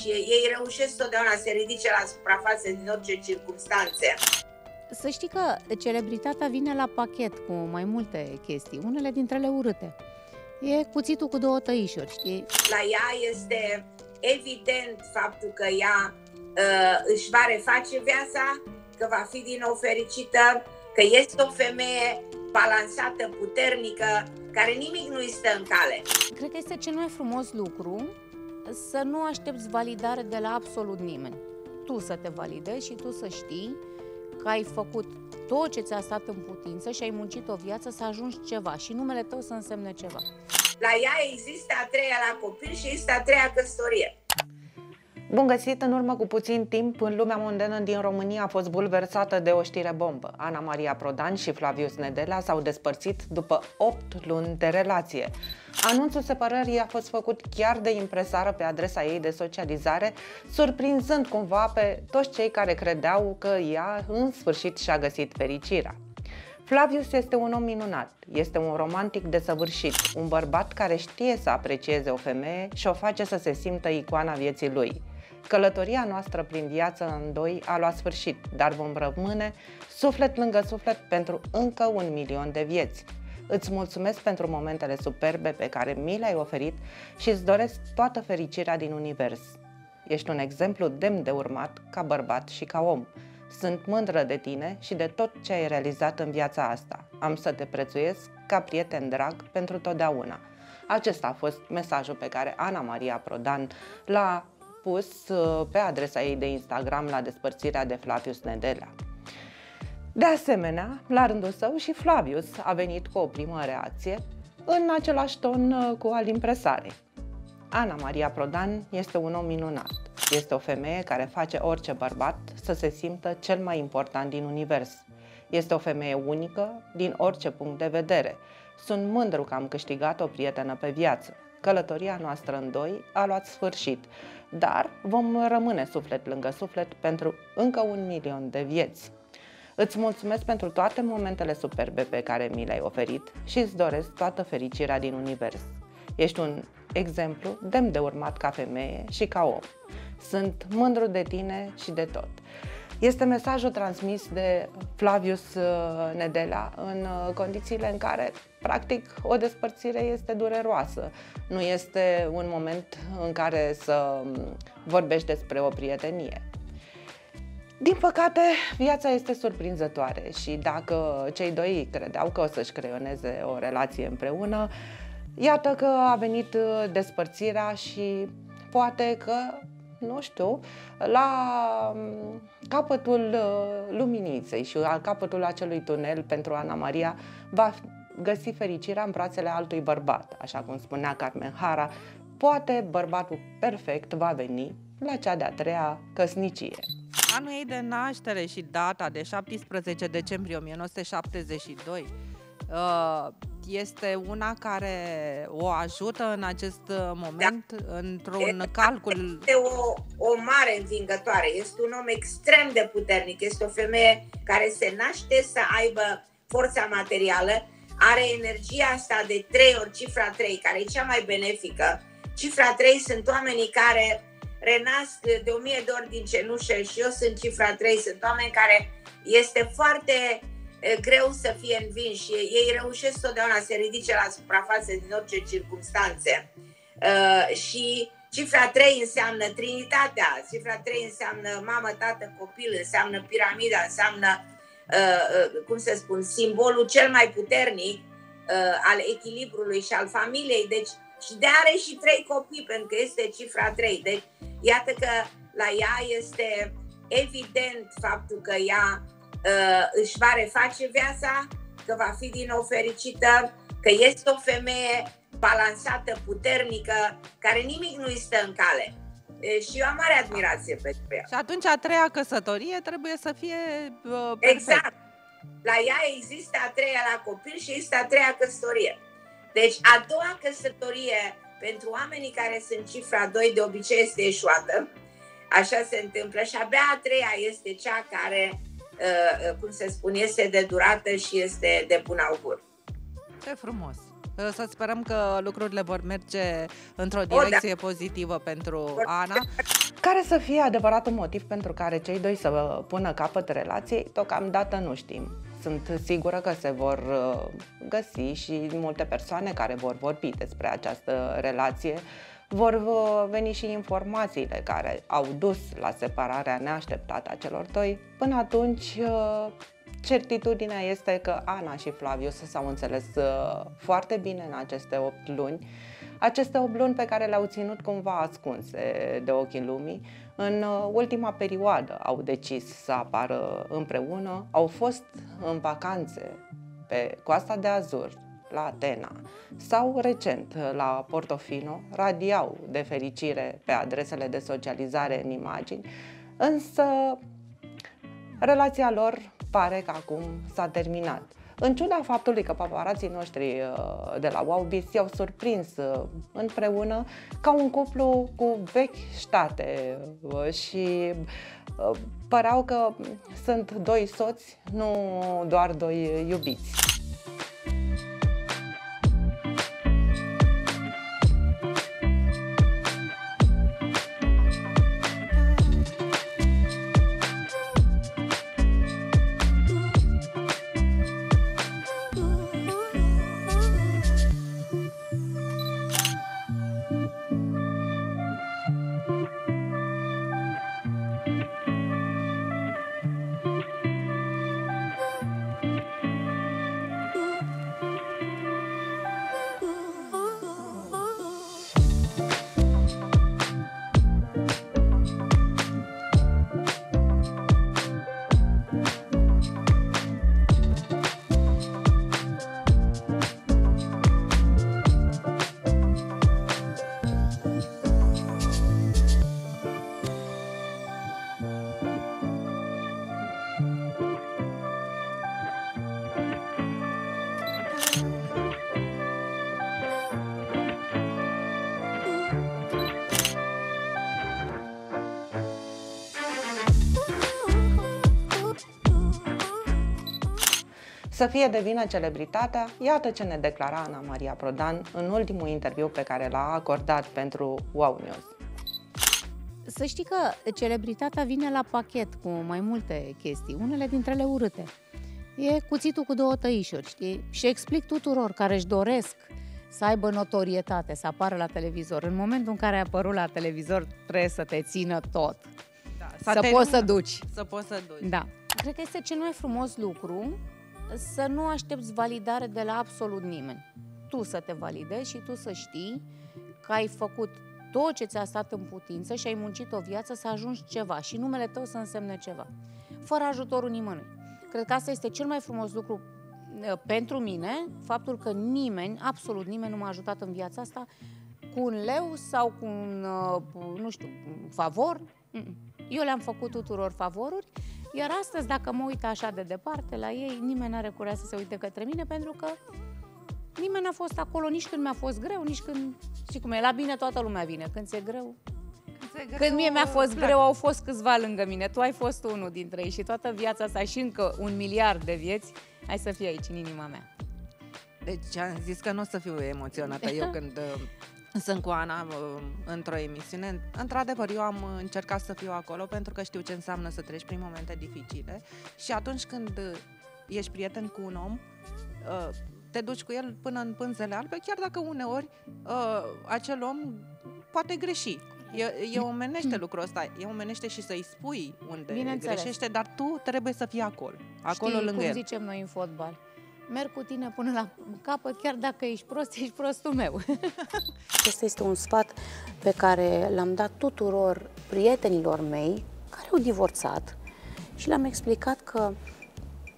și ei reușesc totdeauna să se ridice la suprafață din orice circunstanțe. Să știi că celebritatea vine la pachet cu mai multe chestii, unele dintre ele urâte. E cuțitul cu două tăișuri, știi? La ea este evident faptul că ea uh, își va reface viața, că va fi din nou fericită, că este o femeie balansată, puternică, care nimic nu îi stă în cale. Cred că este cel mai frumos lucru să nu aștepți validare de la absolut nimeni. Tu să te validezi și tu să știi că ai făcut tot ce ți-a stat în putință și ai muncit o viață să ajungi ceva și numele tău să însemne ceva. La ea există a treia la copil și există a treia căsătorie. Bun găsit! În urmă cu puțin timp, în lumea mondenă din România a fost bulversată de o știre bombă. Ana Maria Prodan și Flavius Nedela s-au despărțit după 8 luni de relație. Anunțul separării a fost făcut chiar de impresară pe adresa ei de socializare, surprinzând cumva pe toți cei care credeau că ea în sfârșit și-a găsit fericirea. Flavius este un om minunat, este un romantic desăvârșit, un bărbat care știe să aprecieze o femeie și o face să se simtă icoana vieții lui. Călătoria noastră prin viață în doi a luat sfârșit, dar vom rămâne suflet lângă suflet pentru încă un milion de vieți. Îți mulțumesc pentru momentele superbe pe care mi le-ai oferit și îți doresc toată fericirea din univers. Ești un exemplu demn de urmat ca bărbat și ca om. Sunt mândră de tine și de tot ce ai realizat în viața asta. Am să te prețuiesc ca prieten drag pentru totdeauna. Acesta a fost mesajul pe care Ana Maria Prodan l-a pus uh, pe adresa ei de Instagram la despărțirea de Flavius Nedelea. De asemenea, la rândul său și Flavius a venit cu o primă reacție în același ton uh, cu al impresarei. Ana Maria Prodan este un om minunat. Este o femeie care face orice bărbat să se simtă cel mai important din univers. Este o femeie unică din orice punct de vedere. Sunt mândru că am câștigat o prietenă pe viață. Călătoria noastră în doi a luat sfârșit, dar vom rămâne suflet lângă suflet pentru încă un milion de vieți. Îți mulțumesc pentru toate momentele superbe pe care mi le-ai oferit și îți doresc toată fericirea din univers. Ești un exemplu demn de urmat ca femeie și ca om. Sunt mândru de tine și de tot. Este mesajul transmis de Flavius uh, Nedela în uh, condițiile în care, practic, o despărțire este dureroasă. Nu este un moment în care să um, vorbești despre o prietenie. Din păcate, viața este surprinzătoare și dacă cei doi credeau că o să-și creioneze o relație împreună, iată că a venit uh, despărțirea și poate că nu știu, la mm, capătul uh, luminiței și la capătul acelui tunel pentru Ana Maria va găsi fericirea în brațele altui bărbat, așa cum spunea Carmen Hara, poate bărbatul perfect va veni la cea de-a treia căsnicie. Anul ei de naștere și data de 17 decembrie 1972 este una care o ajută în acest uh, moment, da. într-un calcul. Este o, o mare învingătoare, este un om extrem de puternic, este o femeie care se naște să aibă forța materială, are energia asta de 3 ori cifra 3, care e cea mai benefică. Cifra 3 sunt oamenii care renasc de o mie de ori din cenușă și eu sunt cifra 3, sunt oameni care este foarte greu să fie învinși. Ei reușesc totdeauna să se ridice la suprafață din orice circunstanțe. Uh, și cifra 3 înseamnă Trinitatea, cifra 3 înseamnă mamă, tată, copil, înseamnă piramida, înseamnă, uh, uh, cum să spun, simbolul cel mai puternic uh, al echilibrului și al familiei. Deci, și de are și trei copii, pentru că este cifra 3. Deci, iată că la ea este evident faptul că ea uh, își va reface viața, că va fi din nou fericită, că este o femeie balansată, puternică, care nimic nu îi stă în cale. E, și eu am mare admirație pentru ea. Și atunci a treia căsătorie trebuie să fie uh, Exact. La ea există a treia la copil și există a treia căsătorie. Deci a doua căsătorie pentru oamenii care sunt cifra 2 de obicei este eșuată. Așa se întâmplă și abia a treia este cea care Uh, cum se spune, este de durată și este de bun augur. Ce frumos! Uh, să sperăm că lucrurile vor merge într-o direcție o, da. pozitivă pentru Ana. Care să fie adevăratul motiv pentru care cei doi să pună capăt relației, deocamdată nu știm. Sunt sigură că se vor uh, găsi și multe persoane care vor vorbi despre această relație, vor uh, veni și informațiile care au dus la separarea neașteptată a celor doi. Până atunci, uh, certitudinea este că Ana și Flavius s-au înțeles foarte bine în aceste 8 luni aceste obluni pe care le-au ținut cumva ascunse de ochii lumii, în uh, ultima perioadă au decis să apară împreună, au fost în vacanțe pe coasta de Azur, la Atena sau recent la Portofino, radiau de fericire pe adresele de socializare în imagini, însă relația lor pare că acum s-a terminat. În ciuda faptului că paparații noștri uh, de la Wowbiz i-au surprins uh, împreună ca un cuplu cu vechi state uh, și păreau că sunt doi soți, nu doar doi iubiți. Să fie de vină celebritatea, iată ce ne declara Ana Maria Prodan în ultimul interviu pe care l-a acordat pentru Wow News. Să știi că celebritatea vine la pachet cu mai multe chestii, unele dintre ele urâte. E cuțitul cu două tăișuri, știi? Și explic tuturor care își doresc să aibă notorietate, să apară la televizor. În momentul în care ai apărut la televizor, trebuie să te țină tot. Da, să poți să duci. Să poți să duci. Da. Cred că este cel mai frumos lucru să nu aștepți validare de la absolut nimeni. Tu să te validezi și tu să știi că ai făcut tot ce ți-a stat în putință și ai muncit o viață să ajungi ceva și numele tău să însemne ceva, fără ajutorul nimănui. Cred că asta este cel mai frumos lucru uh, pentru mine, faptul că nimeni, absolut nimeni nu m-a ajutat în viața asta cu un leu sau cu un, uh, nu știu, un favor. Eu le-am făcut tuturor favoruri iar astăzi, dacă mă uit așa de departe la ei, nimeni n-are curaj să se uite către mine, pentru că nimeni n-a fost acolo nici când mi-a fost greu, nici când... Și cum e, la bine toată lumea vine. Când ți-e greu, când, greu, când mie mi-a fost plec. greu, au fost câțiva lângă mine. Tu ai fost unul dintre ei și toată viața asta și încă un miliard de vieți, ai să fii aici, în inima mea. Deci am zis că nu o să fiu emoționată eu când sunt cu Ana uh, într-o emisiune. Într-adevăr, eu am încercat să fiu acolo pentru că știu ce înseamnă să treci prin momente dificile și atunci când ești prieten cu un om, uh, te duci cu el până în pânzele albe, chiar dacă uneori uh, acel om poate greși. E, e omenește lucrul ăsta, e omenește și să-i spui unde greșește, dar tu trebuie să fii acolo, acolo Știi lângă cum el. zicem noi în fotbal? Merg cu tine până la capăt, chiar dacă ești prost, ești prostul meu. Acesta este un sfat pe care l-am dat tuturor prietenilor mei care au divorțat și le-am explicat că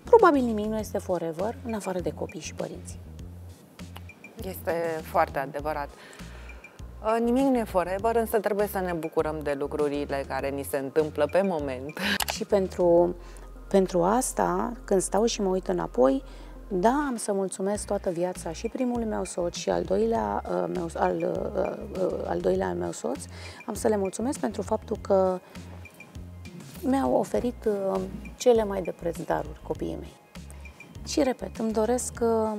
probabil nimic nu este forever, în afară de copii și părinți. Este foarte adevărat. Uh, nimic nu e forever, însă trebuie să ne bucurăm de lucrurile care ni se întâmplă pe moment. Și pentru, pentru asta, când stau și mă uit înapoi, da, am să mulțumesc toată viața și primul meu soț și al doilea, uh, meu, al, uh, uh, al doilea meu soț. Am să le mulțumesc pentru faptul că mi-au oferit uh, cele mai de preț daruri copiii mei. Și repet, îmi doresc uh,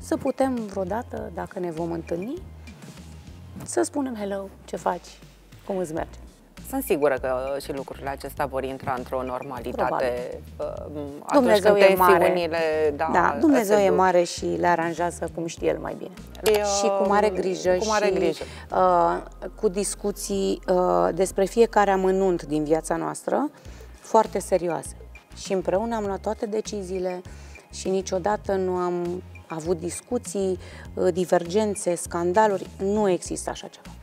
să putem vreodată, dacă ne vom întâlni, să spunem hello, ce faci, cum îți merge. Sunt sigură că și lucrurile acestea vor intra într-o normalitate uh, atunci Dumnezeu când e mare. tensiunile da, Da, Dumnezeu se e duc. mare și le aranjează cum știe El mai bine. E, și cu mare grijă cu mare și grijă. Uh, cu discuții uh, despre fiecare amănunt din viața noastră foarte serioase. Și împreună am luat toate deciziile și niciodată nu am avut discuții, uh, divergențe, scandaluri. Nu există așa ceva.